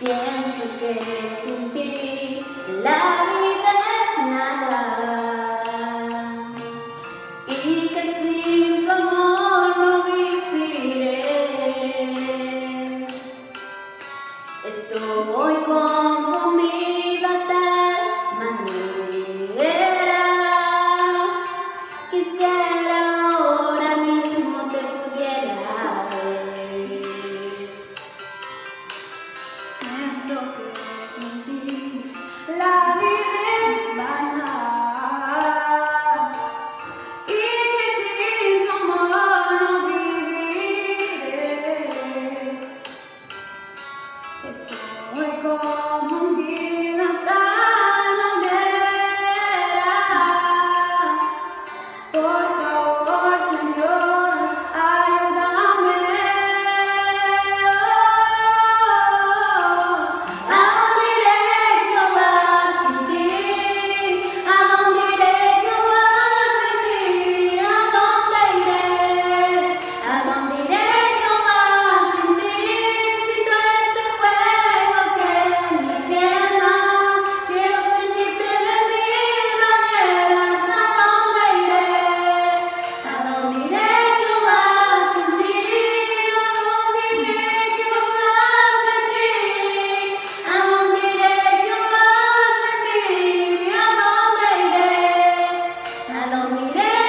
Pienso que sin ti la vida es nada y que sin tu amor no viviré. Estoy confundida Pienso que sin ti la vida es vana y que sin tu amor no viviré. Estoy como Yeah.